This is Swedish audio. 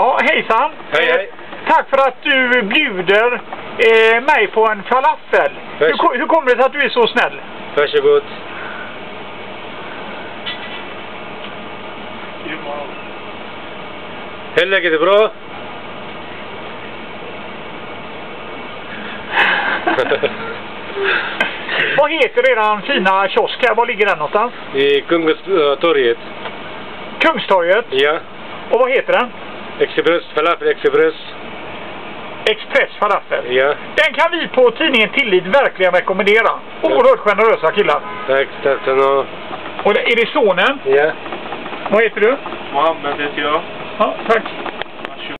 Ja, hejsan. Hej, Eh, hej. Tack för att du bjuder eh, mig på en falafel. Hur, hur kommer det sig att du är så snäll? Varsågod. Hur är läget? Är bra? Vad heter eran fina kiosk här? Var ligger den någonstans? I Kungstorget. Kungstorget. Ja. Och vad heter den? Express, falafel express. Express falafel. Ja. Den kan vi på tidningen Tillit verkligen rekommendera. Oerhört generösa killar. Tack, tack ska ni ha. Och är det sonen? Ja. Vad heter du? Mohammed heter jag. Ja, tack.